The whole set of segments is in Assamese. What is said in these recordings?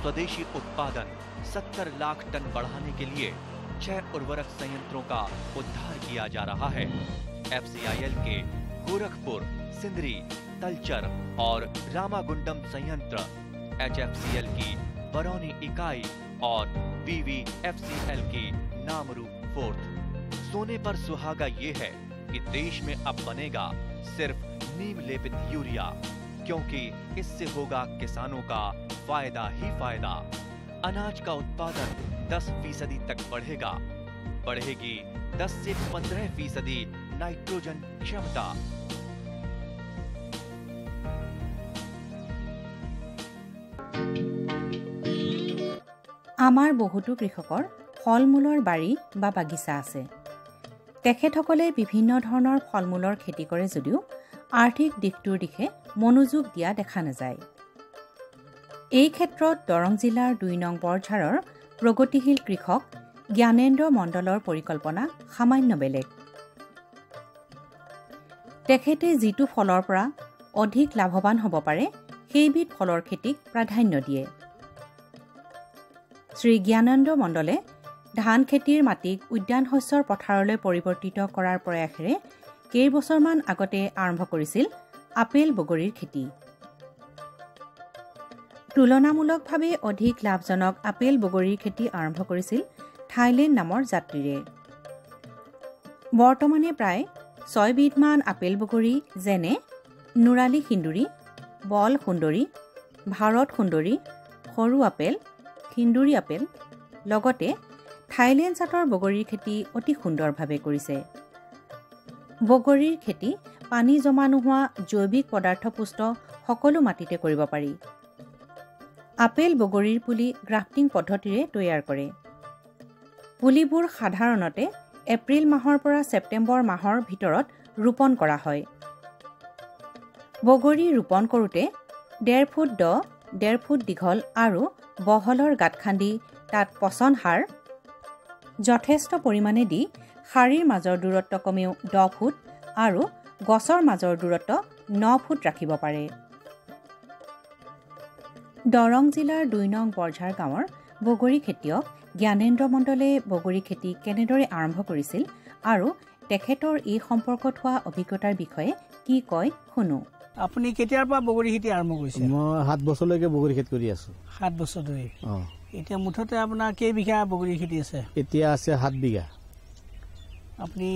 स्वदेशी उत्पादन 70 लाख टन बढ़ाने के लिए छह उर्वरक संयंत्रों का उद्धार किया जा रहा है। एफसीआईएल के गोरखपुर, सिंदरी, तलचर और रामागुंडम संयंत्र एचएफसीएल की बरौनी इकाई और बीवीएफसीएल की नामरू फोर्थ। सोने पर सुहागा ये है कि देश में अब बनेगा सिर्फ़ नीम लेपित यूरिया। क्योंकि इससे होगा किसानों का फायदा ही फायदा अनाज का उत्पादन 10 फीसदी तक बढ़ेगा बढ़ेगी 10 से 15 फीसदी नाइट्रोजन क्षमता আমাৰ বহুতো কৃষকৰ ফল মূলৰ বাৰী বা বাগিচা আছে তেখেতসকলে বিভিন্ন ধৰণৰ ফল মূলৰ খেতি কৰে যদিও আৰ্থিক দিশটোৰ দিশে মনোযোগ দিয়া দেখা নাযায়। এই ক্ষেত্ৰত দৰং জিলাৰ দুই নং বৰঝাৰৰ প্ৰগতিশীল কৃষক জ্ঞানেন্দ্ৰ মণ্ডলৰ পৰিকল্পনা সামান্য বেলেগ। তেখেতে যিটো ফলৰ পৰা অধিক লাভৱান হ'ব পাৰে সেইবিধ ফলৰ খেতিক প্ৰাধান্য দিয়ে। শ্ৰী জ্ঞানন্দ মণ্ডলে ধান খেতিৰ মাটিক উদ্যান শস্যৰ পথাৰলৈ পৰিৱৰ্তিত কৰাৰ প্ৰয়াসেৰে কেইবছৰমান আগতে আৰম্ভ কৰিছিল আপেল বগৰীৰ খেতি। তুলনামূলকভাৱে অধিক লাভজনক আপেল বগৰীৰ খেতি আৰম্ভ কৰিছিল থাইলেণ্ড নামৰ যাত্ৰীৰে। বৰ্তমানে প্ৰায় ছয়বিধমান আপেল বগৰী যেনে নুৰালী সিন্দুৰী বল সুন্দৰী ভাৰত সুন্দৰী সৰু আপেল সিন্দুৰী আপেল লগতে থাইলেণ্ড জাতৰ বগৰীৰ খেতি অতি সুন্দৰভাৱে কৰিছে। বগৰীৰ খেতি পানী জমা নোহোৱা জৈৱিক পদাৰ্থপুষ্ট সকলো মাটিতে কৰিব পাৰি। আপেল বগৰীৰ পুলি গ্ৰাফটিং পদ্ধতিৰে তৈয়াৰ কৰে। পুলিবোৰ সাধাৰণতে এপ্ৰিল মাহৰ পৰা ছেপ্টেম্বৰ মাহৰ ভিতৰত ৰোপণ কৰা হয়। বগৰী ৰোপণ কৰোঁতে ডেৰ ফুট দ ডেৰ ফুট দীঘল আৰু বহলৰ গাঁত খান্দি তাত পচন সাৰ যথেষ্ট পৰিমাণে দি শাৰীৰ মাজৰ দূৰত্ব কমেও দহ ফুট আৰু গছৰ মাজৰ দূৰত্ব ন ফুট ৰাখিব পাৰে। দৰং জিলাৰ দুই নং বৰঝাৰ গাঁৱৰ বগৰী খেতিয়ক জ্ঞানেন্দ্ৰ মণ্ডলে বগৰী খেতি কেনেদৰে আৰম্ভ কৰিছিল আৰু তেখেতৰ এই সম্পৰ্কত হোৱা অভিজ্ঞতাৰ বিষয়ে কি কয় শুনো। আপুনি কেতিয়াৰ পৰা বগৰী খেতি আৰম্ভ কৰিছে? মই সাত বছৰলৈকে বগৰী খেতি কৰি আছো। সাত বছৰ ধৰি? অঁ। এতিয়া মুঠতে আপোনাৰ কেইবিঘা বগৰী খেতি আছে? এতিয়া আছে সাত বিঘা। আপুনি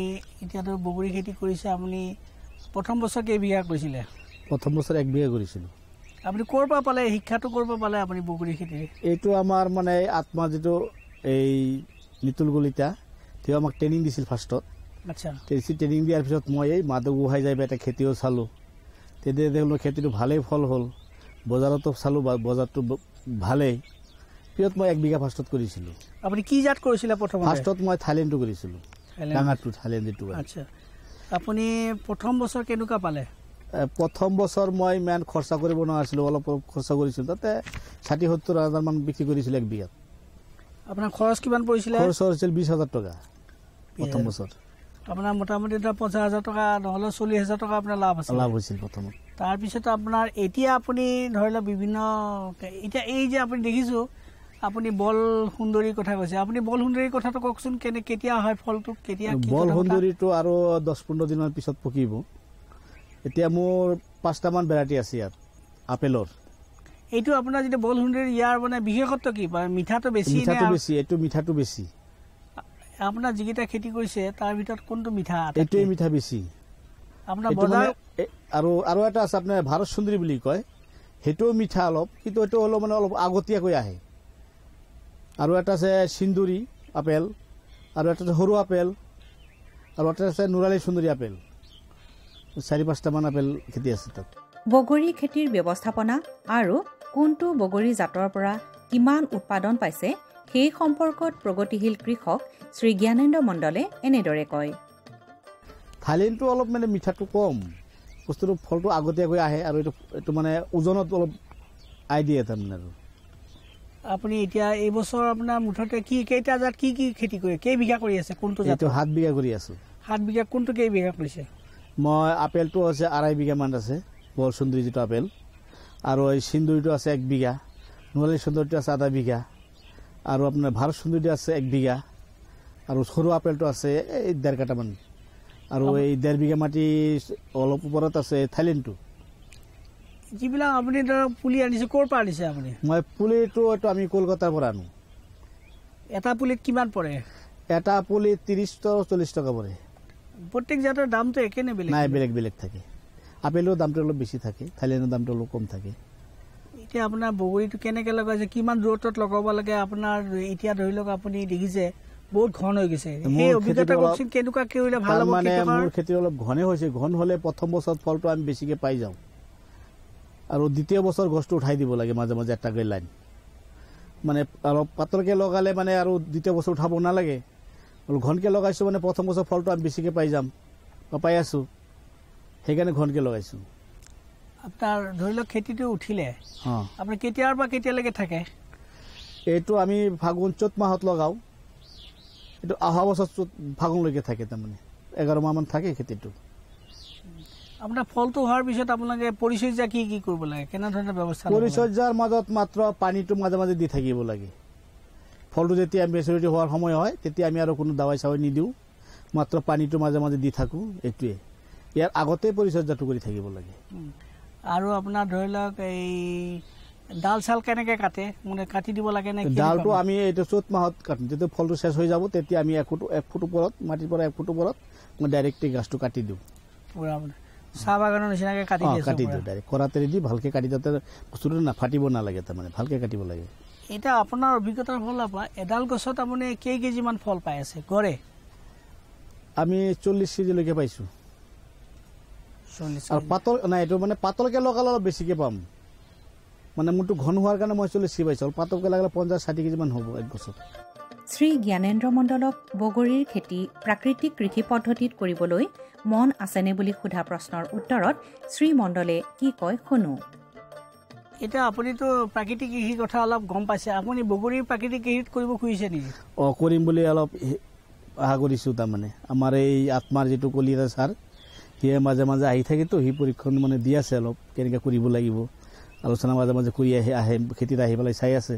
এতিয়াতো বগৰী খেতি কৰিছে আপুনি প্ৰথম বছৰ কেইবিঘা কৰিছিলে? প্ৰথম বছৰ এক বিঘা কৰিছিলোঁ। আপুনি ক'ৰ পৰা পালে শিক্ষাটো ক'ৰ পৰা পালে আপুনি বগৰী খেতিৰ এইটো আমাৰ মানে আত্মা যিটো এই নিতুল কলিতা তেওঁ আমাক ট্ৰেইনিং দিছিল ফাৰ্ষ্টত আচ্ছা। ট্ৰেইনিং দিয়াৰ পিছত মই এই মাধৱ গোহাঁই যাই এটা খেতিও চালোঁ। তেতিয়া দেখিলোঁ খেতিটো ভালেই ফল হ'ল। বজাৰতো চালোঁ বজাৰটো ভালেই। পিছত মই এক বিঘা ফাৰ্ষ্টত কৰিছিলোঁ। আপুনি কি জাত কৰিছিলে প্ৰথমতে? ফাৰ্ষ্টত মই থাইলেণ্ডটো কৰিছিলোঁ। ডাঙৰটো যিটো কয়। আচ্ছা। আপুনি প্ৰথম বছৰ কেনেকুৱা পালে? প্ৰথম বছৰ মই ইমান খৰচা কৰিব নোৱাৰিছিলোঁ অলপ অলপ খৰচা কৰিছিলোঁ। তাতে ষাঠি সত্তৰ হাজাৰমান বিক্ৰী কৰিছিলোঁ এক বিঘাত। আপোনাৰ খৰচ কিমান পৰিছিলে? খৰচ হৈছিল বিছ হাজাৰ টকা প্ৰথম বছৰ আপোনাৰ মোটামুটি এতিয়া পঞ্চাছ হাজাৰ টকা নহ'লে চল্লিছ হাজাৰ টকা আপোনাৰ লাভ আছে লাভ হৈছিল প্ৰথমত। তাৰপিছত আপোনাৰ এতিয়া আপুনি ধৰি লওক বিভিন্ন এতিয়া এই যে আপুনি দেখিছোঁ আপুনি বল সুন্দৰীৰ কথা কৈছে। আপুনি বল সুন্দৰীৰ কথাটো কওকচোন কেনে কেতিয়া হয় ফলটো কেতিয়া বল? সুন্দৰীটো আৰু দহ পোন্ধৰ দিনৰ পিছত পকিব। এতিয়া মোৰ পাঁচটামান ভেৰাইটি আছে ইয়াত আপেলৰ। এইটো আপোনাৰ যেতিয়া বল সুন্দৰী ইয়াৰ মানে বিশেষত্ব কি? মিঠাটো বেছি মিঠাটো বেছি এইটো মিঠাটো বেছি। আপোনাৰ যিকেইটা খেতি কৰিছে তাৰ ভিতৰত কোনটো মিঠা এইটোৱে মিঠা বেছি। আপোনাৰ বজাৰ আৰু আৰু এটা আছে আপোনাৰ ভাৰত সুন্দৰী বুলি কয়। সেইটোও মিঠা অলপ কিন্তু এইটো অলপ মানে অলপ আগতীয়াকৈ আহে। আৰু এটা আছে সিন্দুৰী আপেল আৰু এটা আছে সৰু আপেল আৰু এটা আছে নুৰালী সুন্দৰী আপেল। চাৰি পাঁচটামান আপেল খেতি আছে তাত। বগৰী খেতিৰ ব্যৱস্থাপনা আৰু কোনটো বগৰী জাতৰ পৰা কিমান উৎপাদন পাইছে সেই সম্পৰ্কত প্ৰগতিশীল কৃষক শ্ৰী জ্ঞানেন্দ্ৰ মণ্ডলে এনেদৰে কয়। থাইলেণ্ডটো অলপ মানে মিঠাটো কম বস্তুটো ফলটো আগতীয়াকৈ আহে আৰু এইটো এইটো মানে ওজনত অলপ আই দিয়ে তাৰমানে আৰু। আপুনি এতিয়া এইবছৰ আপোনাৰ মুঠতে কি কেইটা জাত কি কি খেতি কৰি কেইবিঘা কৰি আছে কোনটো জাত এইটো সাত বিঘা কৰি আছোঁ। সাত বিঘা কোনটো কেইবিঘা কৰিছে? মই আপেলটো আছে আঢ়াই বিঘামান আছে বৰ সুন্দৰী যিটো আপেল। আৰু এই সিন্দুৰীটো আছে এক বিঘা নোৱালী সুন্দৰীটো আছে আধা বিঘা। আৰু আপোনাৰ ভাৰত সুন্দৰীটো আছে এক বিঘা আৰু সৰু আপেলটো আছে এই ডেৰ কাটামান আৰু এই ডেৰ বিঘা মাটি অলপ ওপৰত আছে থাইলেণ্ডটো। যিবিলাক আপুনি ধৰক পুলি আনিছে ক'ৰ পৰা আনিছে আপুনি? মই পুলিটো এইটো আমি কলকাতাৰ পৰা আনো। এটা পুলিত কিমান পৰে? এটা পুলি ত্ৰিছ টকা চল্লিছ টকা পৰে। প্ৰত্যেক জাতৰ দামটো একে নে বেলেগ? নাই বেলেগ বেলেগ থাকে। আপেলৰ দামটো অলপ বেছি থাকে থাইলেণ্ডৰ দামটো অলপ কম থাকে। এতিয়া আপোনাৰ বগৰীটো কেনেকৈ লগাইছে কিমান দূৰত্বত লগাব লাগে আপোনাৰ এতিয়া ধৰি লওক আপুনি দেখিছে বহুত ঘন হৈ গৈছে। সেই অভিজ্ঞতা কওকচোন কেনেকুৱা কৰিলে ভাল হ'ব খেতিয়কৰ? মোৰ খেতি অলপ ঘনে হৈছে। ঘন হ'লে প্ৰথম বছৰত ফলটো আমি বেছিকৈ পাই যাওঁ। আৰু দ্বিতীয় বছৰ গছটো উঠাই দিব লাগে মাজে মাজে এটাকৈ লাইন। মানে অলপ পাতলকৈ লগালে মানে আৰু দ্বিতীয় বছৰ উঠাব নালাগে। ঘনকৈ লগাইছোঁ মানে প্ৰথম বছৰ ফলটো আমি বেছিকৈ পাই যাম বা পাই আছোঁ। সেইকাৰণে ঘনকৈ লগাইছোঁ। আপোনাৰ ধৰি লওক খেতিটো উঠিলে আপুনি কেতিয়াৰ পৰা কেতিয়ালৈকে থাকে? এইটো আমি ফাগুন চ'ত মাহত লগাওঁ। এইটো অহা বছৰ চ'ত ফাগুনলৈকে থাকে তাৰমানে। এঘাৰ মাহমান থাকে খেতিটো। আপোনাৰ ফলটো হোৱাৰ পিছত আপোনালোকে পৰিচৰ্যা কি কি কৰিব লাগে? কেনেধৰণৰ ব্যৱস্থা? পৰিচৰ্যাৰ মাজত মাত্ৰ পানীটো মাজে মাজে দি থাকিব লাগে। ফলটো যেতিয়া মেচুৰিটি হোৱাৰ সময় হয় তেতিয়া আমি আৰু কোনো দাৱাই চাৱাই নিদিওঁ। মাত্ৰ পানীটো মাজে মাজে দি থাকোঁ এইটোৱে। ইয়াৰ আগতেই পৰিচৰ্যাটো কৰি থাকিব লাগে। আৰু আপোনাৰ ধৰি লওক এই ডাল চাল কেনেকৈ কাটে? মানে কাটি দিব লাগে নে? ডালটো আমি এইটো চ'ত মাহত কাটোঁ। যেতিয়া ফলটো চেচ হৈ যাব তেতিয়া আমি এক ফুট এক ফুট ওপৰত মাটিৰ পৰা এক ফুট ওপৰত মই ডাইৰেক্টলি গাছটো কাটি দিওঁ। চাহ বাগানৰ নিচিনাকৈ কাটি দিয়ে কাটি দিওঁ। ডাইৰেক্ট কৰাতেৰে দি ভালকৈ কাটি যাতে বস্তুটো নাফাটিব নালাগে তাৰমানে ভালকৈ কাটিব লাগে। এতিয়া আপোনাৰ অভিজ্ঞতাৰ ফালৰ পৰা এডাল গছত আপুনি কেই কেজিমান ফল পাই আছে? গড়ে? আমি চল্লিছ কেজিলৈকে পাইছোঁ। আৰু পাতল নাই এইটো মানে পাতলকৈ লগালে অলপ বেছিকৈ পাম। মানে মোৰতো ঘন হোৱাৰ কাৰণে মই চল্লিছ পাইছোঁ আৰু পাতলকৈ লগালে পঞ্চাছ ষাঠি কেজিমান হ'ব এক বছৰত শ্ৰী জ্ঞানেন্দ্ৰ মণ্ডলক বগৰীৰ খেতি প্ৰাকৃতিক কৃষি পদ্ধতিত কৰিবলৈ মন আছেনে বুলি সোধা প্ৰশ্নৰ উত্তৰত শ্ৰী মণ্ডলে কি কয় শুনো। এতিয়া আপুনিতো প্ৰাকৃতিক কৃষিৰ কথা অলপ গম পাইছে। আপুনি বগৰীৰ প্ৰাকৃতিক কৃষিত কৰিব খুজিছে নেকি? অঁ কৰিম বুলি অলপ আশা কৰিছোঁ তাৰমানে। আমাৰ এই আত্মাৰ যিটো কলিতা ছাৰ সিয়ে মাজে মাজে আহি থাকেতো সি পৰীক্ষণ মানে দি আছে অলপ কেনেকৈ কৰিব লাগিব। আলোচনা মাজে মাজে কৰি আহি আহে খেতিত আহি পেলাই চাই আছে।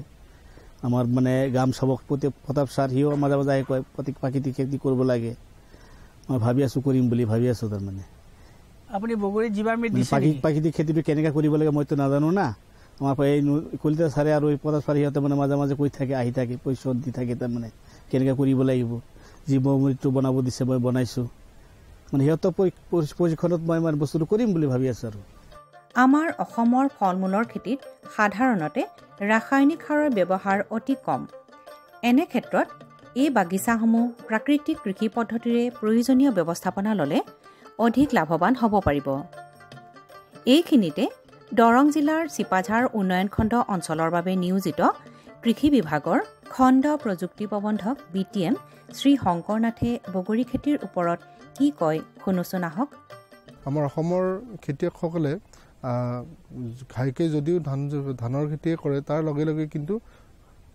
আমাৰ মানে গাম চবক প্ৰতি প্ৰতাপ ছাৰ সিও মাজে মাজে আহি কয় প্ৰতি প্ৰাকৃতিক খেতি কৰিব লাগে। মই ভাবি আছোঁ কৰিম বুলি ভাবি আছোঁ তাৰমানে। আপুনি বগৰীত জীৱামৃত মানে দিছে প্ৰাকৃতিক খেতিটো কেনেকৈ কৰিব লাগে মইতো নাজানো না। আমাৰ এই কলিতা ছাৰে আৰু এই প্ৰতাপ ছাৰ সিহঁতে মানে মাজে মাজে কৈ থাকে আহি থাকে পইচা দি থাকে তাৰমানে কেনেকৈ কৰিব লাগিব। জীৱ মৃত্যু বনাব দিছে মই বনাইছোঁ। মানে সিহঁতৰ পৰি- পৰি- প্ৰশিক্ষণত মই মানে বস্তুটো কৰিম বুলি ভাবি আছোঁ আৰু। আমাৰ অসমৰ ফল মূলৰ খেতিত সাধাৰণতে ৰাসায়নিক সাৰৰ ব্যৱহাৰ অতি কম। এনে ক্ষেত্ৰত এই বাগিচাসমূহ প্ৰাকৃতিক কৃষি পদ্ধতিৰে প্ৰয়োজনীয় ব্যৱস্থাপনা ল'লে অধিক লাভৱান হ'ব পাৰিব। এইখিনিতে দৰং জিলাৰ চিপাঝাৰ উন্নয়ন খণ্ড অঞ্চলৰ বাবে নিয়োজিত কৃষি বিভাগৰ খণ্ড প্ৰযুক্তি প্ৰবন্ধক B T M Shri Shankar নাথে বগৰী খেতিৰ ওপৰত কি কয় শুনোচোন আহক। আমাৰ অসমৰ খেতিয়কসকলে ঘাইকৈ যদিও ধান ধানৰ খেতিয়ে কৰে তাৰ লগে লগে কিন্তু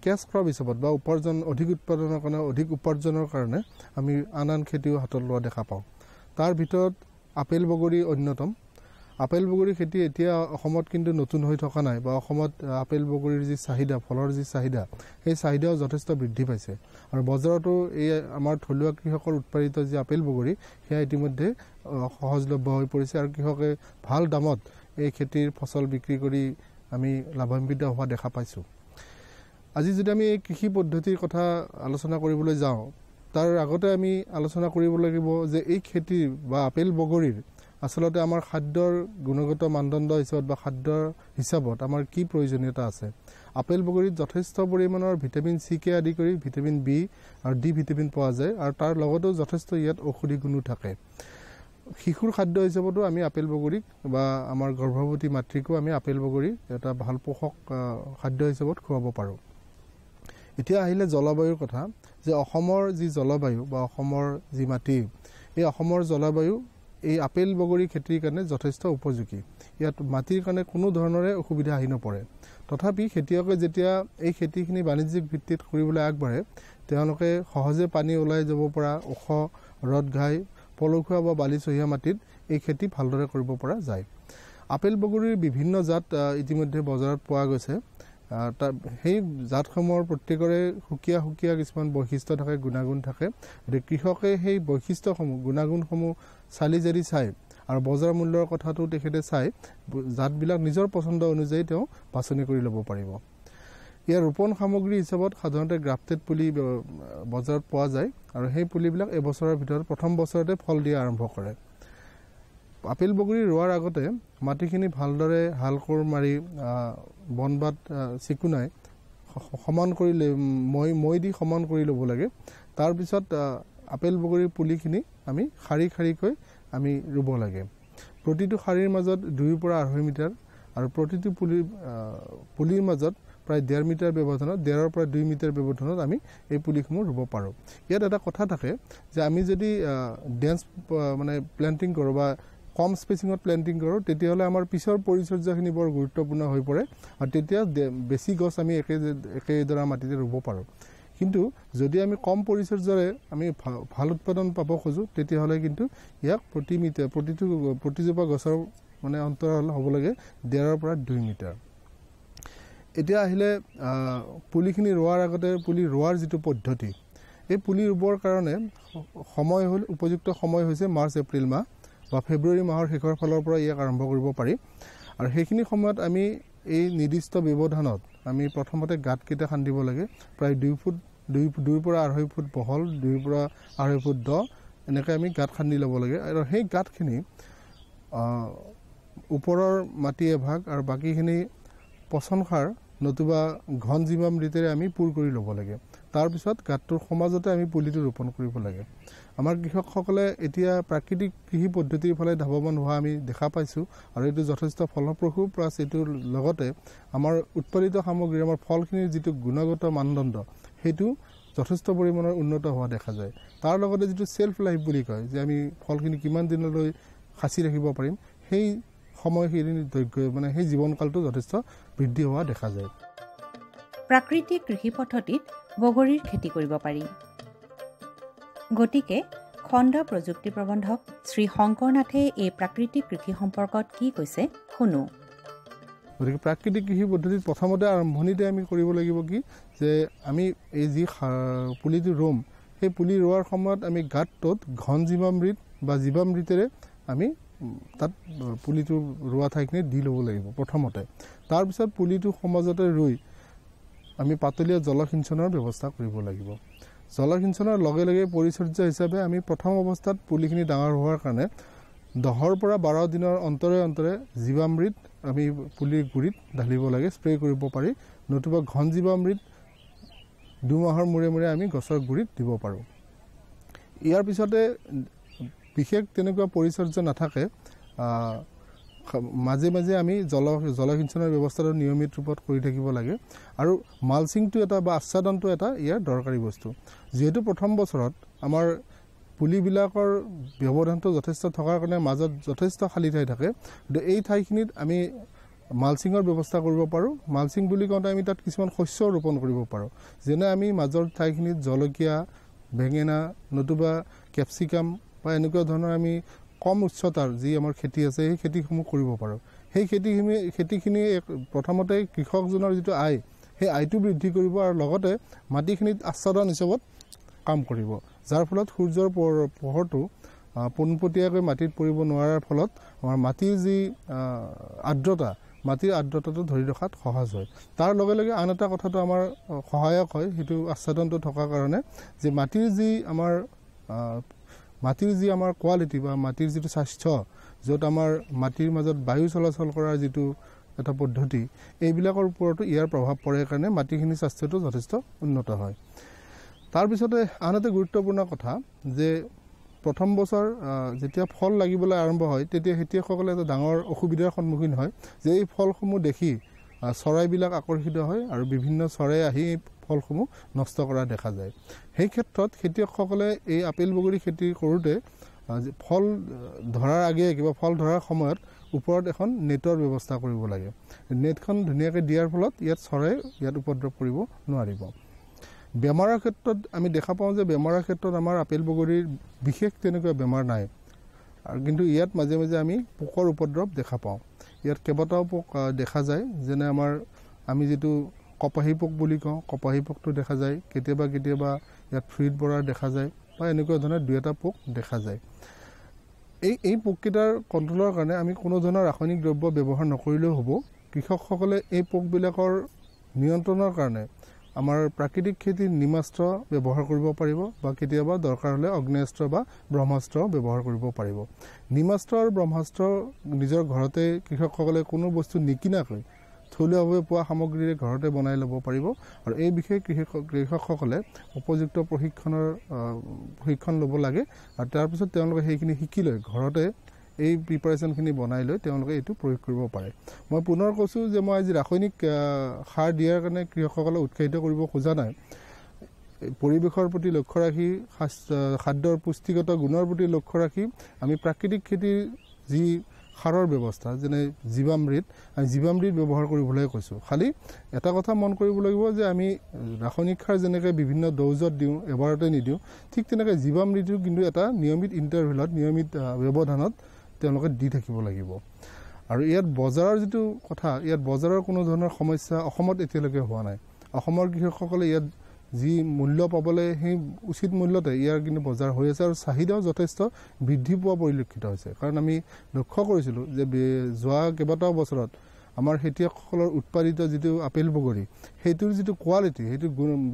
কেছ ক্ৰপ হিচাপত বা উপাৰ্জন অধিক উৎপাদনৰ কাৰণে অধিক উপাৰ্জনৰ কাৰণে আমি আন আন খেতিও হাতত লোৱা দেখা পাওঁ। তাৰ ভিতৰত আপেল বগৰী অন্যতম। আপেল বগৰী খেতি এতিয়া অসমত কিন্তু নতুন হৈ থকা নাই বা অসমত আপেল বগৰীৰ যি চাহিদা ফলৰ যি চাহিদা সেই চাহিদাও যথেষ্ট বৃদ্ধি পাইছে। আৰু বজাৰতো এই আমাৰ থলুৱা কৃষকৰ উৎপাদিত যি আপেল বগৰী সেয়া ইতিমধ্যে সহজলভ্য হৈ পৰিছে। আৰু কৃষকে ভাল দামত এই খেতিৰ ফচল বিক্ৰী কৰি আমি লাভান্বিত হোৱা দেখা পাইছোঁ। আজি যদি আমি এই কৃষি পদ্ধতিৰ কথা আলোচনা কৰিবলৈ যাওঁ তাৰ আগতে আমি আলোচনা কৰিব লাগিব যে এই খেতিৰ বা আপেল বগৰীৰ আচলতে আমাৰ খাদ্যৰ গুণগত মানদণ্ড হিচাপত বা খাদ্যৰ হিচাপত আমাৰ কি প্ৰয়োজনীয়তা আছে? আপেল বগৰীত যথেষ্ট পৰিমাণৰ ভিটামিন চি কে আদি কৰি ভিটামিন বি আৰু ডি ভিটামিন পোৱা যায় আৰু তাৰ লগতেও যথেষ্ট ইয়াত ঔষধি গুণো থাকে। শিশুৰ খাদ্য হিচাপতো আমি আপেল বগৰীক বা আমাৰ গৰ্ভৱতী মাতৃকো আমি আপেল বগৰী এটা ভাল পোষক খাদ্য হিচাপত খুৱাব পাৰোঁ। এতিয়া আহিলে জলবায়ুৰ কথা যে অসমৰ যি জলবায়ু বা অসমৰ যি মাটি এই অসমৰ জলবায়ু এই আপেল বগৰী খেতিৰ কাৰণে যথেষ্ট উপযোগী। ইয়াত মাটিৰ কাৰণে কোনো ধৰণৰে অসুবিধা আহি নপৰে। তথাপি খেতিয়কে যেতিয়া এই খেতিখিনি বাণিজ্যিক ভিত্তিত কৰিবলৈ আগবাঢ়ে তেওঁলোকে সহজে পানী ওলাই যাব পৰা ওখ ৰদ ঘাই পলসুৱা বা বালিচহীয়া মাটিত এই খেতি ভালদৰে কৰিব পৰা যায়। আপেল বগৰীৰ বিভিন্ন জাত ইতিমধ্যে বজাৰত পোৱা গৈছে। সেই জাতসমূহৰ প্ৰত্যেকৰে সুকীয়া সুকীয়া কিছুমান বৈশিষ্ট্য থাকে গুণাগুণ থাকে। গতিকে কৃষকে সেই বৈশিষ্ট্যসমূহ গুণাগুণসমূহ চালি জাৰি চাই আৰু বজাৰ মূল্যৰ কথাটো তেখেতে চাই জাতবিলাক নিজৰ পচন্দ অনুযায়ী তেওঁ বাছনি কৰি ল'ব পাৰিব। ইয়াৰ ৰোপণ সামগ্ৰী হিচাপত সাধাৰণতে গ্ৰাফটেড পুলি বজাৰত পোৱা যায় আৰু সেই পুলিবিলাক এবছৰৰ ভিতৰত প্ৰথম বছৰতে ফল দিয়া আৰম্ভ কৰে। আপেল বগৰী ৰোৱাৰ আগতে মাটিখিনি ভালদৰে হাল কোৰ মাৰি বন বাট চিকুণাই সমান কৰি মৈ মৈ দি সমান কৰি ল'ব লাগে। তাৰপিছত আপেল বগৰীৰ পুলিখিনি আমি শাৰী শাৰীকৈ আমি ৰুব লাগে। প্ৰতিটো শাৰীৰ মাজত দুইৰ পৰা আঢ়ৈ মিটাৰ আৰু প্ৰতিটো পুলিৰ পুলিৰ মাজত প্ৰায় ডেৰ মিটাৰ ব্যৱধানত ডেৰৰ পৰা দুই মিটাৰ ব্যৱধানত আমি এই পুলিসমূহ ৰুব পাৰোঁ। ইয়াত এটা কথা থাকে যে আমি যদি ডেন্স মানে প্লেণ্টিং কৰোঁ বা কম স্পেচিঙত প্লেণ্টিং কৰোঁ তেতিয়াহ'লে আমাৰ পিছৰ পৰিচৰ্যাখিনি বৰ গুৰুত্বপূৰ্ণ হৈ পৰে আৰু তেতিয়া বেছি গছ আমি একে একেডৰা মাটিতে ৰুব পাৰোঁ। কিন্তু যদি আমি কম পৰিচৰ্যাৰে আমি ভাল উৎপাদন পাব খোজোঁ তেতিয়াহ'লে কিন্তু ইয়াক প্ৰতি মিটাৰ প্ৰতিটো প্ৰতিজোপা গছৰ মানে অন্তৰাল হ'ব লাগে ডেৰৰ পৰা দুই মিটাৰ। এতিয়া আহিলে পুলিখিনি ৰোৱাৰ আগতে পুলি ৰোৱাৰ যিটো পদ্ধতি এই পুলি ৰুবৰ কাৰণে সময় হ'ল উপযুক্ত সময় হৈছে মাৰ্চ এপ্ৰিল মাহ বা ফেব্ৰুৱাৰী মাহৰ শেষৰ ফালৰ পৰা ইয়াক আৰম্ভ কৰিব পাৰি। আৰু সেইখিনি সময়ত আমি এই নিৰ্দিষ্ট ব্যৱধানত আমি প্ৰথমতে গাঁতকেইটা খান্দিব লাগে। প্ৰায় দুই ফুট দুই দুইৰ পৰা আঢ়ৈ ফুট বহল দুইৰ পৰা আঢ়ৈ ফুট দ এনেকৈ আমি গাঁত খান্দি ল'ব লাগে। আৰু সেই গাঁতখিনি ওপৰৰ মাটি এভাগ আৰু বাকীখিনি পচন সাৰ নতুবা ঘন জীৱামৃতেৰে আমি পূৰ কৰি ল'ব লাগে। তাৰপিছত গাঁতটোৰ সমাজতে আমি পুলিটো ৰোপণ কৰিব লাগে। আমাৰ কৃষকসকলে এতিয়া প্ৰাকৃতিক কৃষি পদ্ধতিৰ ফালে ধাৱমান হোৱা আমি দেখা পাইছোঁ আৰু এইটো যথেষ্ট ফলপ্ৰসূ প্লাছ এইটোৰ লগতে আমাৰ উৎপাদিত সামগ্ৰী আমাৰ ফলখিনিৰ যিটো গুণগত মানদণ্ড সেইটো যথেষ্ট পৰিমাণৰ উন্নত হোৱা দেখা যায়। তাৰ লগতে যিটো ছেল্ফ লাইফ বুলি কয় যে আমি ফলখিনি কিমান দিনলৈ সাঁচি ৰাখিব পাৰিম সেই সময়খিনি দৈৰ্ঘ্য মানে সেই জীৱনকালটো যথেষ্ট বৃদ্ধি হোৱা দেখা যায়। প্ৰাকৃতিক কৃষি পদ্ধতিত বগৰীৰ খেতি কৰিব পাৰি। গতিকে খণ্ড প্ৰযুক্তি প্ৰবন্ধক শ্ৰী শংকৰ নাথে এই প্ৰাকৃতিক কৃষি সম্পৰ্কত কি কৈছে শুনো। গতিকে প্ৰাকৃতিক কৃষি পদ্ধতিত প্ৰথমতে আৰম্ভণিতে আমি কৰিব লাগিব কি যে আমি এই যি পুলিটো ৰুম সেই পুলি ৰোৱাৰ সময়ত আমি গাঁতটোত ঘন জীৱামৃত বা জীৱামৃতেৰে আমি তাত পুলিটো ৰোৱা ঠাইখিনিত দি ল'ব লাগিব প্ৰথমতে। তাৰপিছত পুলিটো সমাজতে ৰুই আমি পাতলীয়া জলসিঞ্চনৰ ব্যৱস্থা কৰিব লাগিব। জলসিঞ্চনৰ লগে লগে পৰিচৰ্যা হিচাপে আমি প্ৰথম অৱস্থাত পুলিখিনি ডাঙৰ হোৱাৰ কাৰণে দহৰ পৰা বাৰ দিনৰ অন্তৰে অন্তৰে জীৱামৃত আমি পুলিৰ গুৰিত ঢালিব লাগে স্প্ৰে' কৰিব পাৰি। নতুবা ঘন জীৱামৃত দুমাহৰ মূৰে মূৰে আমি গছৰ গুৰিত দিব পাৰোঁ। ইয়াৰ পিছতে বিশেষ তেনেকুৱা পৰিচৰ্যা নাথাকে। মাজে মাজে আমি জল জলসিঞ্চনৰ ব্যৱস্থাটো নিয়মিত ৰূপত কৰি থাকিব লাগে। আৰু মালচিংটো এটা বা আচ্ছাদনটো এটা ইয়াৰ দৰকাৰী বস্তু। যিহেতু প্ৰথম বছৰত আমাৰ পুলিবিলাকৰ ব্যৱধানটো যথেষ্ট থকাৰ কাৰণে মাজত যথেষ্ট খালী ঠাই থাকে। গতিকে এই ঠাইখিনিত আমি মালচিঙৰ ব্যৱস্থা কৰিব পাৰোঁ। মালচিং বুলি কওঁতে আমি তাত কিছুমান শস্য ৰোপণ কৰিব পাৰোঁ। যেনে আমি মাজৰ ঠাইখিনিত জলকীয়া বেঙেনা নতুবা কেপচিকাম বা এনেকুৱা ধৰণৰ আমি কম উচ্চতাৰ যি আমাৰ খেতি আছে সেই খেতিসমূহ কৰিব পাৰোঁ। সেই খেতিখিনি খেতিখিনি প্ৰথমতে কৃষকজনৰ যিটো আয় সেই আয়টো বৃদ্ধি কৰিব আৰু লগতে মাটিখিনিত আচ্ছাদন হিচাপত কাম কৰিব। যাৰ ফলত সূৰ্যৰ পোহৰটো পোনপটীয়াকৈ মাটিত পৰিব নোৱাৰাৰ ফলত আমাৰ মাটিৰ যি আৰ্দ্ৰতা মাটিৰ আৰ্দ্ৰতাটো ধৰি ৰখাত সহজ হয়। তাৰ লগে লগে আন এটা কথাটো আমাৰ সহায়ক হয় সেইটো আচ্ছাদনটো থকাৰ কাৰণে যে মাটিৰ যি আমাৰ মাটিৰ যি আমাৰ কোৱালিটি বা মাটিৰ যিটো স্বাস্থ্য য'ত আমাৰ মাটিৰ মাজত বায়ু চলাচল কৰাৰ যিটো এটা পদ্ধতি এইবিলাকৰ ওপৰতো ইয়াৰ প্ৰভাৱ পৰে কাৰণে মাটিখিনিৰ স্বাস্থ্যটো যথেষ্ট উন্নত হয়। তাৰপিছতে আন এটা গুৰুত্বপূৰ্ণ কথা যে প্ৰথম বছৰ যেতিয়া ফল লাগিবলৈ আৰম্ভ হয় তেতিয়া খেতিয়কসকলে এটা ডাঙৰ অসুবিধাৰ সন্মুখীন হয় যে এই ফলসমূহ দেখি চৰাইবিলাক আকৰ্ষিত হয় আৰু বিভিন্ন চৰাই আহি ফলসমূহ নষ্ট কৰা দেখা যায়। সেই ক্ষেত্ৰত খেতিয়কসকলে এই আপেল বগৰী খেতি কৰোঁতে ফল ধৰাৰ আগে কিবা ফল ধৰাৰ সময়ত ওপৰত এখন নেটৰ ব্যৱস্থা কৰিব লাগে। নেটখন ধুনীয়াকৈ দিয়াৰ ফলত ইয়াত চৰাই ইয়াত উপদ্ৰৱ কৰিব নোৱাৰিব। বেমাৰৰ ক্ষেত্ৰত আমি দেখা পাওঁ যে বেমাৰৰ ক্ষেত্ৰত আমাৰ আপেল বগৰীৰ বিশেষ তেনেকুৱা বেমাৰ নাই। আৰু কিন্তু ইয়াত মাজে মাজে আমি পোকৰ উপদ্ৰৱ দেখা পাওঁ। ইয়াত কেইবাটাও পোক দেখা যায়। যেনে আমাৰ আমি যিটো কপাহী পোক বুলি কওঁ কপাহী পোকটো দেখা যায়। কেতিয়াবা কেতিয়াবা ইয়াত ফ্ৰিড বৰাৰ দেখা যায় বা এনেকুৱা ধৰণৰ দুই এটা পোক দেখা যায়। এই এই পোককেইটাৰ কণ্ট্ৰলৰ কাৰণে আমি কোনো ধৰণৰ ৰাসায়নিক দ্ৰব্য ব্যৱহাৰ নকৰিলেও হ'ব। কৃষকসকলে এই পোকবিলাকৰ নিয়ন্ত্ৰণৰ কাৰণে আমাৰ প্ৰাকৃতিক খেতিৰ নিমাস্ত্ৰ ব্যৱহাৰ কৰিব পাৰিব বা কেতিয়াবা দৰকাৰ হ'লে অগ্নেয়াস্ত্ৰ বা ব্ৰহ্মাস্ত্ৰ ব্যৱহাৰ কৰিব পাৰিব। নিমাস্ত্ৰ আৰু ব্ৰহ্মাস্ত্ৰ নিজৰ ঘৰতে কৃষকসকলে কোনো বস্তু নিকিনাকৈ থলুৱাভাৱে পোৱা সামগ্ৰীৰে ঘৰতে বনাই ল'ব পাৰিব। আৰু এই বিষয়ে কৃষক কৃষকসকলে উপযুক্ত প্ৰশিক্ষণৰ প্ৰশিক্ষণ ল'ব লাগে। আৰু তাৰপিছত তেওঁলোকে সেইখিনি শিকি লৈ ঘৰতে এই প্ৰিপাৰেশ্যনখিনি বনাই লৈ তেওঁলোকে এইটো প্ৰয়োগ কৰিব পাৰে। মই পুনৰ কৈছোঁ যে মই আজি ৰাসায়নিক সাৰ দিয়াৰ কাৰণে কৃষকসকলক উৎসাহিত কৰিব খোজা নাই। পৰিৱেশৰ প্ৰতি লক্ষ্য ৰাখি খাদ্যৰ পুষ্টিগত গুণৰ প্ৰতি লক্ষ্য ৰাখি আমি প্ৰাকৃতিক খেতিৰ যি সাৰৰ ব্যৱস্থা যেনে জীৱামৃত আমি জীৱামৃত ব্যৱহাৰ কৰিবলৈ কৈছোঁ। খালি এটা কথা মন কৰিব লাগিব যে আমি ৰাসায়নিক সাৰ যেনেকৈ বিভিন্ন ড'জত দিওঁ এবাৰতে নিদিওঁ ঠিক তেনেকৈ জীৱামৃতো কিন্তু এটা নিয়মিত ইণ্টাৰভেলত নিয়মিত ব্যৱধানত তেওঁলোকে দি থাকিব লাগিব। আৰু ইয়াত বজাৰৰ যিটো কথা ইয়াত বজাৰৰ কোনো ধৰণৰ সমস্যা অসমত এতিয়ালৈকে হোৱা নাই। অসমৰ কৃষকসকলে ইয়াত যি মূল্য পাবলৈ সেই উচিত মূল্যতে ইয়াৰ কিন্তু বজাৰ হৈ আছে আৰু চাহিদাও যথেষ্ট বৃদ্ধি পোৱা পৰিলক্ষিত হৈছে। কাৰণ আমি লক্ষ্য কৰিছিলোঁ যে যোৱা কেইবাটাও বছৰত আমাৰ খেতিয়কসকলৰ উৎপাদিত যিটো আপেল বগৰী সেইটোৰ যিটো কোৱালিটি সেইটো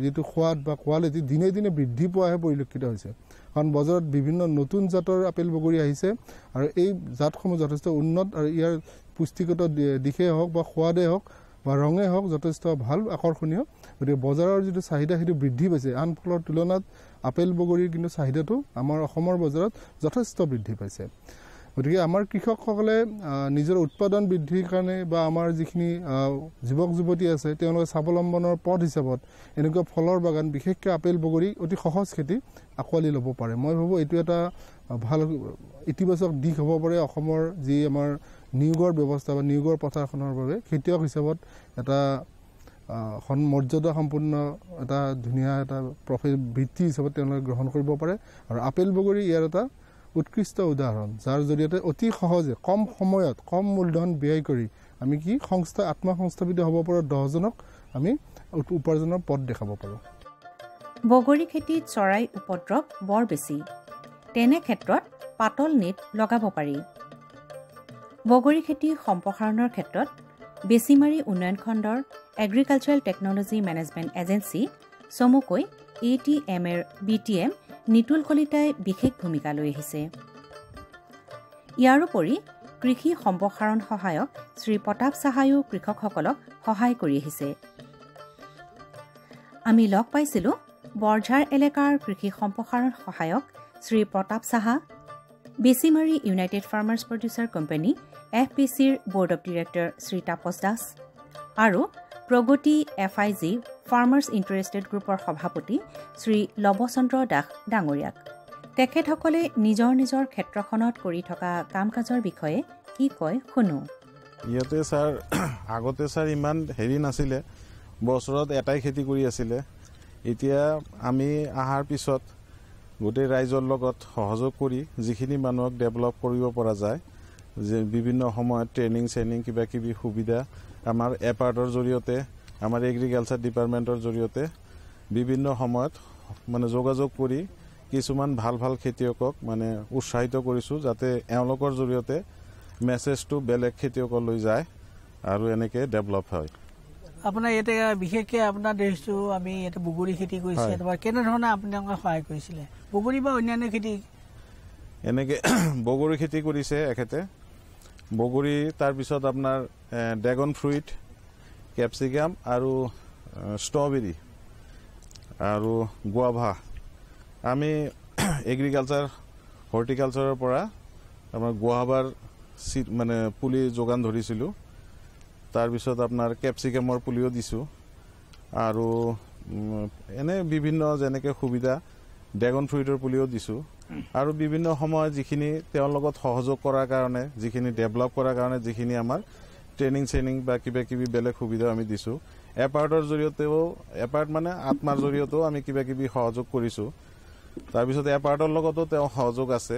যিটো সোৱাদ বা কোৱালিটি দিনে দিনে বৃদ্ধি পোৱাহে পৰিলক্ষিত হৈছে। কাৰণ বজাৰত বিভিন্ন নতুন জাতৰ আপেল বগৰী আহিছে আৰু এই জাতসমূহ যথেষ্ট উন্নত আৰু ইয়াৰ পুষ্টিগত দিশেই হওক বা সোৱাদেই হওক বা ৰঙেই হওক যথেষ্ট ভাল আকৰ্ষণীয়। গতিকে বজাৰৰ যিটো চাহিদা সেইটো বৃদ্ধি পাইছে। আন ফলৰ তুলনাত আপেল বগৰীৰ কিন্তু চাহিদাটো আমাৰ অসমৰ বজাৰত যথেষ্ট বৃদ্ধি পাইছে। গতিকে আমাৰ কৃষকসকলে নিজৰ উৎপাদন বৃদ্ধিৰ কাৰণে বা আমাৰ যিখিনি যুৱক যুৱতী আছে তেওঁলোকে স্বাৱলম্বনৰ পথ হিচাপত এনেকুৱা ফলৰ বাগান বিশেষকৈ আপেল বগৰী অতি সহজ খেতি আঁকোৱালি ল'ব পাৰে। মই ভাবোঁ এইটো এটা ভাল ইতিবাচক দিশ হ'ব পাৰে অসমৰ যি আমাৰ নিয়োগৰ ব্যৱস্থা বা নিয়োগৰ পথাৰখনৰ বাবে খেতিয়ক হিচাপত এটা মৰ্যাদা সম্পূৰ্ণ এটা ধুনীয়া এটা প্ৰফে বৃত্তি হিচাপত তেওঁলোকে গ্ৰহণ কৰিব পাৰে। আৰু আপেল বগৰী ইয়াৰ এটা উৎকৃষ্ট উদাহৰণ যাৰ জৰিয়তে অতি সহজে কম সময়ত কম মূলধন ব্যয় কৰি আমি কি সংস্থা আত্মসংস্থাপিত হ'ব পৰা দহজনক আমি উপ- উপাৰ্জনৰ পথ দেখাব পাৰোঁ। বগৰী খেতিত চৰাই উপদ্ৰৱ বৰ বেছি। তেনে ক্ষেত্ৰত পাতল নেট লগাব পাৰি। বগৰী খেতি সম্প্ৰসাৰণৰ ক্ষেত্ৰত বেছিমাৰী উন্নয়ন খণ্ডৰ এগ্ৰিকালচাৰেল টেকনলজি মেনেজমেণ্ট এজেঞ্চি চমুকৈ এ টি এম এৰ বি টি এম নিতুল কলিতাই বিশেষ ভূমিকা লৈ আহিছে। ইয়াৰোপৰি কৃষি সম্প্ৰসাৰণ সহায়ক শ্ৰী প্ৰতাপ চাহায়ো কৃষকসকলক সহায় কৰি আহিছে। আমি লগ পাইছিলোঁ বৰঝাৰ এলেকাৰ কৃষি সম্প্ৰসাৰণ সহায়ক Shri Pratap Saha Bechimari united farmers producer company F P চিৰ board of director Shri Tapas Das আৰু Pragati F I G farmers interested গ্ৰুপৰ সভাপতি শ্ৰী লৱচন্দ্ৰ দাস ডাঙৰীয়াক। তেখেতসকলে নিজৰ নিজৰ ক্ষেত্ৰখনত কৰি থকা কাম কাজৰ বিষয়ে কি কয় শুনো। ইয়াতে ছাৰ আগতে ছাৰ ইমান হেৰি নাছিলে বছৰত এটাই খেতি কৰি আছিলে। এতিয়া আমি অহাৰ পিছত গোটেই ৰাইজৰ লগত সহযোগ কৰি যিখিনি মানুহক ডেভেলপ কৰিব পৰা যায় যে বিভিন্ন সময়ত ট্ৰেইনিং চেইনিং কিবা কিবি সুবিধা আমাৰ এপাৰ্টৰ জৰিয়তে আমাৰ এগ্ৰিকালচাৰ ডিপাৰ্টমেণ্টৰ জৰিয়তে বিভিন্ন সময়ত মানে যোগাযোগ কৰি কিছুমান ভাল ভাল খেতিয়কক মানে উৎসাহিত কৰিছোঁ যাতে এওঁলোকৰ জৰিয়তে মেছেজটো বেলেগ খেতিয়কলৈ যায় আৰু এনেকৈ ডেভেলপ হয়। আপোনাৰ ইয়াতে বিশেষকৈ আপোনাৰ দেখিছোঁ আমি ইয়াতে বগৰী খেতি কৰিছে হয়। তোমাৰ কেনেধৰণে আপোনালোকে সহায় কৰিছিলে? বগৰী বা অন্যান্য খেতি? এনেকৈ বগৰী খেতি কৰিছে এখেতে। বগৰী তাৰপিছত আপোনাৰ ড্ৰেগন ফ্ৰুইট কেপচিকাম আৰু ষ্ট্ৰবেৰী আৰু গুৱাভা। আমি এগ্ৰিকালচাৰ হৰ্টিকালচাৰৰ পৰা আমাৰ গুৱাহাবাৰ চিট মানে পুলি যোগান ধৰিছিলোঁ। তাৰপিছত আপোনাৰ কেপচিকামৰ পুলিও দিছোঁ। আৰু এনে বিভিন্ন যেনেকৈ সুবিধা ড্ৰেগন ফ্ৰুইটৰ পুলিও দিছোঁ। আৰু বিভিন্ন সময়ত যিখিনি তেওঁৰ লগত সহযোগ কৰাৰ কাৰণে যিখিনি ডেভেলপ কৰাৰ কাৰণে যিখিনি আমাৰ ট্ৰেইনিং চেইনিং বা কিবা কিবি বেলেগ সুবিধাও আমি দিছোঁ। এপাৰ্টৰ জৰিয়তেও এপাৰ্ট মানে আত্মাৰ জৰিয়তেও আমি কিবা কিবি সহযোগ কৰিছোঁ। তাৰপিছত এপাৰ্টৰ লগতো তেওঁ সহযোগ আছে।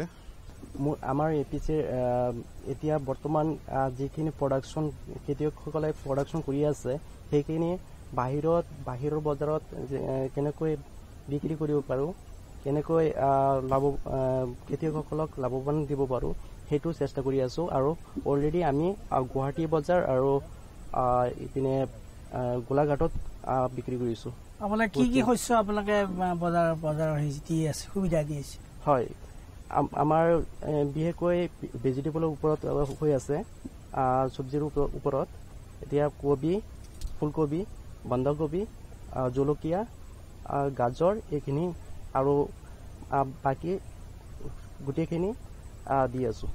মোৰ আমাৰ এ পি চিৰ এতিয়া বৰ্তমান যিখিনি প্ৰডাকশ্যন খেতিয়কসকলে প্ৰডাকশ্যন কৰি আছে সেইখিনি বাহিৰত বাহিৰৰ বজাৰত কেনেকৈ বিক্ৰী কৰিব পাৰোঁ কেনেকৈ লাভ খেতিয়কসকলক লাভৱান দিব পাৰোঁ সেইটো চেষ্টা কৰি আছোঁ। আৰু অলৰেডি আমি গুৱাহাটী বজাৰ আৰু ইপিনে গোলাঘাটত বিক্ৰী কৰিছোঁ। আপোনালোকে কি কি শস্য আপোনালোকে বজাৰ বজাৰৰ হেৰি দি আছে সুবিধা দি আছে? হয়। আম- আমাৰ বিশেষকৈ ভেজিটেবলৰ ওপৰত হৈ আছে চব্জিৰ ওপ- ওপৰত। এতিয়া কবি ফুলকবি বন্ধাকবি জলকীয়া গাজৰ এইখিনি আৰু বাকী গোটেইখিনি দি আছোঁ।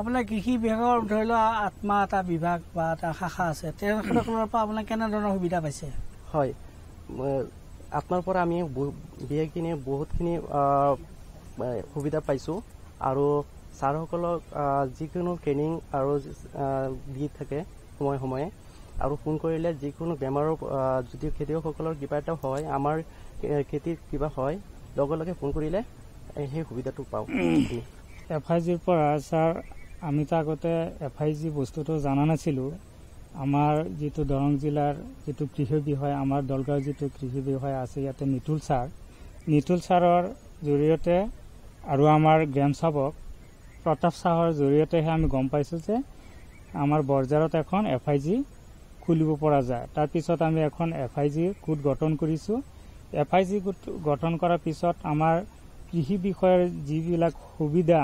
আপোনাৰ কৃষি বিভাগৰ ধৰি লোৱা আত্মা এটা বিভাগ বা এটা শাখা আছে তেওঁলোকৰ পৰা আপোনাৰ কেনেধৰণৰ সুবিধা পাইছে? হয় আপোনাৰ পৰা আমি বিশেষখিনি বহুতখিনি সুবিধা পাইছোঁ। আৰু ছাৰসকলক যিকোনো ট্ৰেইনিং আৰু দি থাকে সময়ে সময়ে। আৰু ফোন কৰিলে যিকোনো বেমাৰৰ যদি খেতিয়কসকলৰ কিবা এটা হয় আমাৰ এ, খেতিত কিবা হয় লগে লগে ফোন কৰিলে সেই সুবিধাটো পাওঁ। এফ আই জিৰ পৰা ছাৰ আমিতো আগতে এফ আই জি বস্তুটো জনা নাছিলোঁ। আমাৰ যিটো দৰং জিলাৰ যিটো কৃষি বিষয় আমাৰ দলগাঁও যিটো কৃষি বিষয় আছে ইয়াতে নিতুল ছাৰ। নিতুল ছাৰৰ জৰিয়তে আৰু আমাৰ গ্ৰেম চাবক প্ৰতাপ ছাৰৰ জৰিয়তেহে আমি গম পাইছোঁ যে আমাৰ বৰজাৰত এখন এফ আই জি খুলিব পৰা যায়। তাৰপিছত আমি এখন এফ আই জি গোট গঠন কৰিছোঁ। এফ আই জি গোট গঠন কৰাৰ পিছত আমাৰ কৃষি বিষয়ৰ যিবিলাক সুবিধা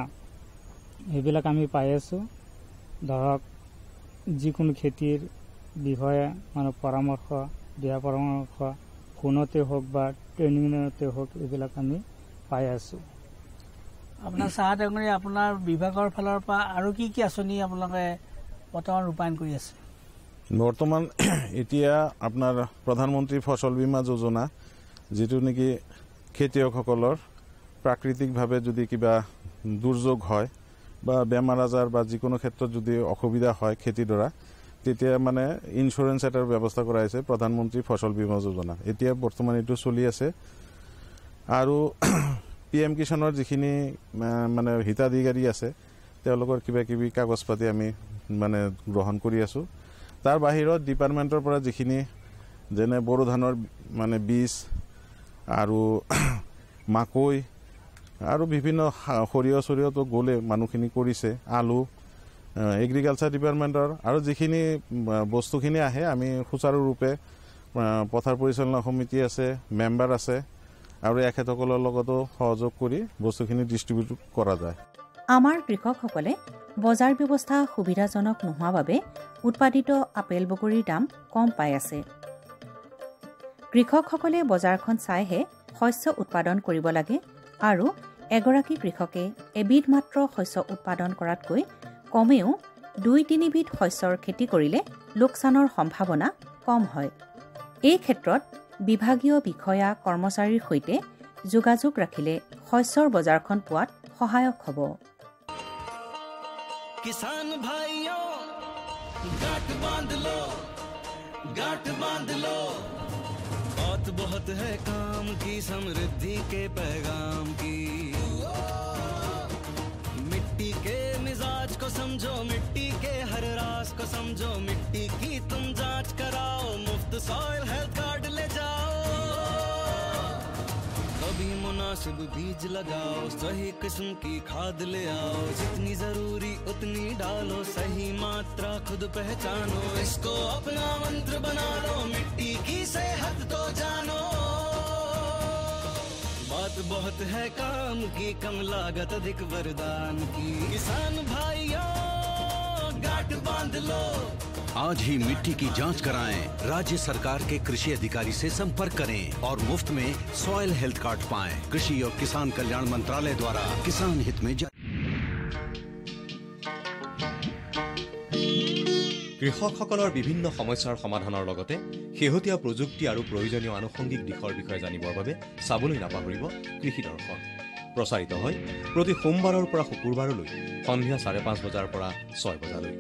সেইবিলাক আমি পাই আছোঁ। ধৰক যিকোনো খেতিৰ বিষয়ে মানে পৰামৰ্শ দিহা পৰামৰ্শ ফোনতে হওক বা ট্ৰেইনিঙতে হওক এইবিলাক আমি পাই আছোঁ। আপোনাৰ চাহ টেঙৰি আপোনাৰ বিভাগৰ ফালৰ পৰা আৰু কি কি আঁচনি আপোনালোকে বৰ্তমান ৰূপায়ণ কৰি আছে? বৰ্তমান এতিয়া আপোনাৰ প্ৰধানমন্ত্ৰী ফচল বীমা যোজনা যিটো নেকি খেতিয়কসকলৰ প্ৰাকৃতিকভাৱে যদি কিবা দুৰ্যোগ হয় বা বেমাৰ আজাৰ বা যিকোনো ক্ষেত্ৰত যদি অসুবিধা হয় খেতিডৰা তেতিয়া মানে ইঞ্চুৰেঞ্চ এটাৰ ব্যৱস্থা কৰা হৈছে প্ৰধানমন্ত্ৰী ফচল বীমা যোজনা। এতিয়া বৰ্তমান এইটো চলি আছে। আৰু পি এম কিষাণৰ যিখিনি মানে হিতাধিকাৰী আছে তেওঁলোকৰ কিবা কিবি কাগজ পাতি আমি মানে গ্ৰহণ কৰি আছোঁ। তাৰ বাহিৰত ডিপাৰ্টমেণ্টৰ পৰা যিখিনি যেনে বড়ো ধানৰ মানে বীজ আৰু মাকৈ আৰু বিভিন্ন সৰিয়হ চৰিয়হটো গ'লে মানুহখিনি কৰিছে। আলু এগ্ৰিকালচাৰ ডিপাৰ্টমেণ্টৰ আৰু যিখিনি বস্তুখিনি আহে আমি সুচাৰুৰূপে পথাৰ পৰিচালনা সমিতি আছে মেম্বাৰ আছে আৰু এখেতসকলৰ লগতো সহযোগ কৰি বস্তুখিনি ডিষ্ট্ৰিবিউট কৰা যায়। আমাৰ কৃষকসকলে বজাৰ ব্যৱস্থা সুবিধাজনক নোহোৱা বাবে উৎপাদিত আপেল বগৰীৰ দাম কম পাই আছে। কৃষকসকলে বজাৰখন চাইহে শস্য উৎপাদন কৰিব লাগে আৰু এগৰাকী কৃষকে এবিধ মাত্ৰ শস্য উৎপাদন কৰাতকৈ কমেও দুই তিনিবিধ শস্যৰ খেতি কৰিলে লোকচানৰ সম্ভাৱনা কম হয়। এই ক্ষেত্ৰত বিভাগীয় বিষয়া কৰ্মচাৰীৰ সৈতে যোগাযোগ ৰাখিলে শস্যৰ বজাৰখন পোৱাত সহায়ক হ'ব। গাঁত বান্ধ লো গাঁত বান্ধ লো बहुत है काम की, समृद्धि के पैगाम की। मिट्टी के मिजाज को समझो, मिट्टी के हर रास को समझो, मिट्टी की तुम जाँच कराओ, मुफ़्त सॉइल हेल्थ कार्ड ले जाओ। कभी मुनासिब बीज लगाओ, सही किस्म की खाद ले आओ, जितनी ज़रूरी उतनी डालो, सही मात्रा खुद पहचानो, इसको अपना मंत्र बना लो, मिट्टी बात है काम की, कम लागत अधिक वरदान की। किसान भाइयों गाट बाँध लो। आज ही मिट्टी की जाँच कराएँ। राज्य सरकार के कृषि अधिकारी से संपर्क करें और मुफ़्त में सॉयल हेल्थ कार्ड पाएँ। कृषि और किसान कल्याण मंत्रालय द्वारा किसान हित में जारी কৃষকসকলৰ বিভিন্ন সমস্যাৰ সমাধানৰ লগতে শেহতীয়া প্ৰযুক্তি আৰু প্ৰয়োজনীয় আনুষংগিক দিশৰ বিষয়ে জানিবৰ বাবে চাবলৈ নাপাহৰিব কৃষি দৰ্শন। প্ৰচাৰিত হয় প্ৰতি সোমবাৰৰ পৰা শুকুৰবাৰলৈ সন্ধিয়া চাৰে পাঁচ বজাৰ পৰা ছয় বজালৈ।